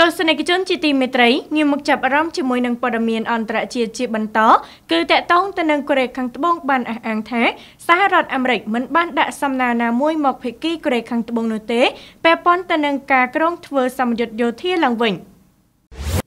ទស្សនិកជនជាទីមេត្រីងាកមកចាប់អារម្មណ៍ជាមួយនឹងព័ត៌មានអន្តរជាតិជាបន្តគឺតកតងទៅនឹងកូរ៉េខាងត្បូងបានអះអាងថាសហរដ្ឋអាមេរិកមិនបានដាក់សំណើណាមួយមកភាគីកូរ៉េខាងត្បូងនោះទេពាក់ព័ន្ធទៅនឹងការក្រុងធ្វើសម្ពយុទ្ធយោធាឡើងវិញ។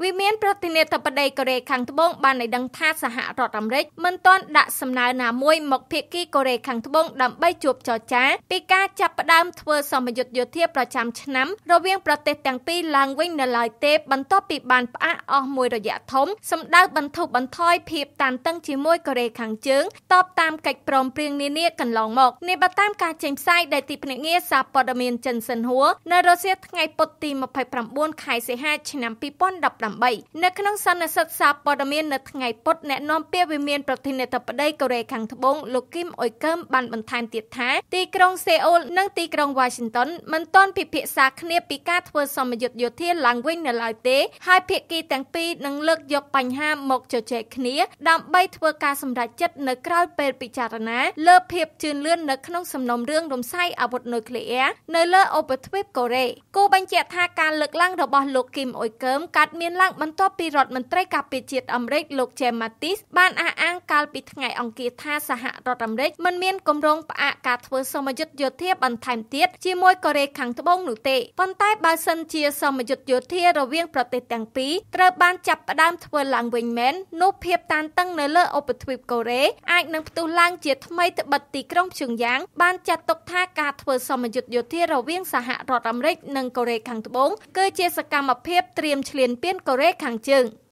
វិមានប្រធានាធិបតីកូរ៉េខាងត្បូងបានឲ្យដឹងថាសហរដ្ឋអាមេរិកមិនទាន់ដាក់សំណើណាមួយមកភាគីកូរ៉េខាងត្បូងដើម្បីជួបចរចាពីការចាប់ផ្ដើមធ្វើសម្ពយុទ្ធយោធាប្រចាំឆ្នាំរវាងប្រទេសទាំងពីរឡើងវិញនៅឡើយទេបន្ទាប់ពីបានផ្អាកអស់មួយរយៈធំសម្ដៅបន្ធូរបន្ថយភាពតានតឹងជាមួយកូរ៉េខាងជើងតបតាមកិច្ចព្រមព្រៀងនានាកន្លងមកនេះបើតាមការចេញផ្សាយដោយទីភ្នាក់ងារសារព័ត៌មានចិនសិនហួរនៅរុស្ស៊ីថ្ងៃពុធទី29ខែសីហាឆ្នាំ2018 2018នៅក្នុងសន្និសីទសារព័ត៌មាននៅថ្ងៃពុធអ្នកនាំពាក្យវិមានប្រធានាធិបតីកូរ៉េខាងត្បូងលោកគីមអ៊ុយកើមបានបន្ថែមទៀតថាទីក្រុងសេអ៊ូលនិងទីក្រុង Washington មិនទាន់ពិភាក្សាគ្នាពីការធ្វើសម្ពយុទ្ធយោធាឡើងវិញនៅឡើយទេ ហើយភាគីទាំងពីរនឹងលើកយកបញ្ហាមកជជែកគ្នា ដើម្បីធ្វើការសម្រេចចិត្តនៅក្រៅពេលពិចារណាលើភាពជឿនលឿននៅក្នុងសំណុំរឿងរំសាយអាវុធនុយក្លេអ៊ែរនៅលើឧបទ្វីបកូរ៉េគូបញ្ជាក់ថាការលើកឡើងរបស់លោកគីមអ៊ុយកើមកើតមានឡើងបន្ទាប់ពីរដ្ឋមន្ត្រីការពារជាតិអាមេរិកលោក James Mattis បានអះអាងកាលពីថ្ងៃអង្គារថាសហរដ្ឋអាមេរិកមិនមានគម្រោងផ្អាកការធ្វើសមយុទ្ធយោធាបន្ថែមទៀតជាមួយកូរ៉េខាងត្បូងនោះទេប៉ុន្តែបើសិនជាសមយុទ្ធយោធារវាងប្រទេសទាំងពីរត្រូវបានចាប់ផ្ដើមធ្វើឡើងវិញមែននោះភាពតានតឹងនៅលើឧបទ្វីបកូរ៉េអាចនឹងផ្ទុះឡើងជាថ្មីត្បិតទីក្រុងព្យុងយ៉ាង បានចាត់ទុកថាការធ្វើសមយុទ្ធយោធារវាងសហរដ្ឋអាមេរិកនិងកូរ៉េខាងត្បូងគឺជាសកម្មភាពត្រៀមឈ្លានពានកូរ៉េខាងជើង